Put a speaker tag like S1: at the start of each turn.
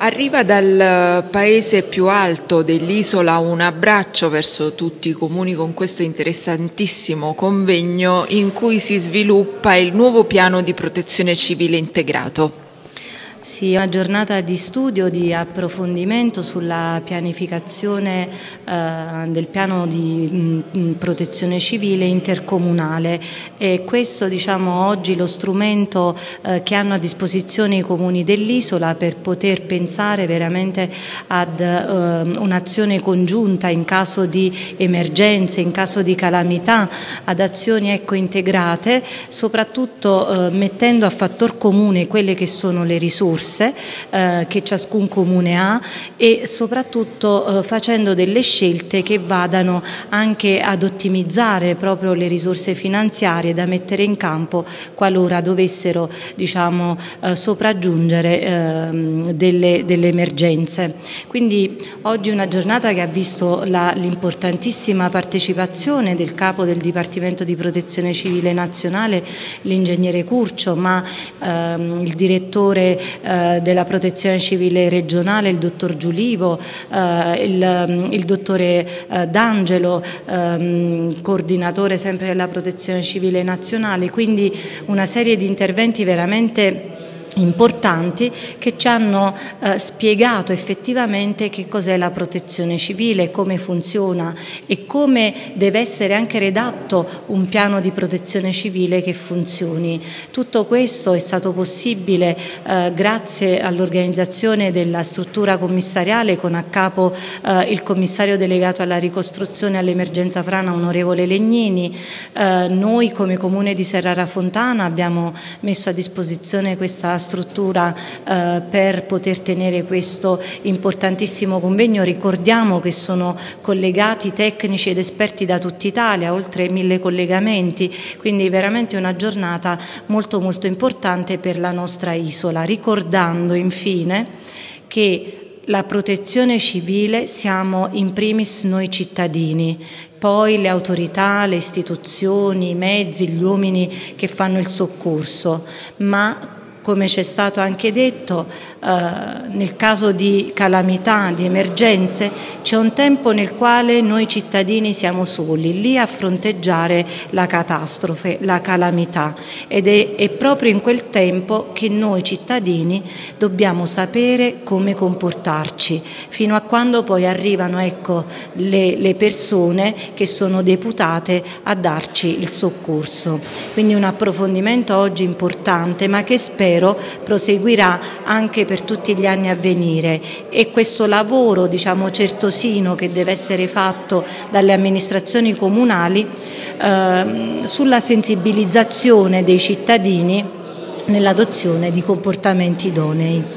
S1: Arriva dal paese più alto dell'isola un abbraccio verso tutti i comuni con questo interessantissimo convegno in cui si sviluppa il nuovo piano di protezione civile integrato.
S2: Sì, una giornata di studio, di approfondimento sulla pianificazione eh, del piano di mh, mm, protezione civile intercomunale. E questo diciamo oggi lo strumento eh, che hanno a disposizione i comuni dell'isola per poter pensare veramente ad eh, un'azione congiunta in caso di emergenze, in caso di calamità, ad azioni ecco, integrate, soprattutto eh, mettendo a fattor comune quelle che sono le risorse risorse eh, che ciascun comune ha e soprattutto eh, facendo delle scelte che vadano anche ad ottimizzare proprio le risorse finanziarie da mettere in campo qualora dovessero diciamo, eh, sopraggiungere ehm, delle, delle, emergenze. Quindi oggi una giornata che ha visto l'importantissima partecipazione del capo del Dipartimento di Protezione Civile Nazionale, l'ingegnere Curcio, ma ehm, il direttore eh, della protezione civile regionale, il dottor Giulivo, eh, il, il, dottore eh, D'Angelo, ehm, coordinatore sempre della protezione civile nazionale, quindi una serie di interventi veramente importanti che ci hanno eh, spiegato effettivamente che cos'è la protezione civile, come funziona e come deve essere anche redatto un piano di protezione civile che funzioni. Tutto questo è stato possibile eh, grazie all'organizzazione della struttura commissariale con a capo eh, il commissario delegato alla ricostruzione all'emergenza frana onorevole Legnini. Eh, noi come comune di Serrara Fontana abbiamo messo a disposizione questa struttura struttura eh, per poter tenere questo importantissimo convegno. Ricordiamo che sono collegati tecnici ed esperti da tutta Italia, oltre mille collegamenti, quindi veramente una giornata molto molto importante per la nostra isola. Ricordando infine che la protezione civile siamo in primis noi cittadini, poi le autorità, le istituzioni, i mezzi, gli uomini che fanno il soccorso, ma come ci è stato anche detto, eh, nel caso di calamità, di emergenze, c'è un tempo nel quale noi cittadini siamo soli, lì a fronteggiare la catastrofe, la calamità ed è, è proprio in quel tempo che noi cittadini dobbiamo sapere come comportarci, fino a quando poi arrivano ecco, le, le persone che sono deputate a darci il soccorso. Quindi un approfondimento oggi importante, ma che spero spero proseguirà anche per tutti gli anni a venire e questo lavoro diciamo certosino che deve essere fatto dalle amministrazioni comunali eh, sulla sensibilizzazione dei cittadini nell'adozione di comportamenti idonei.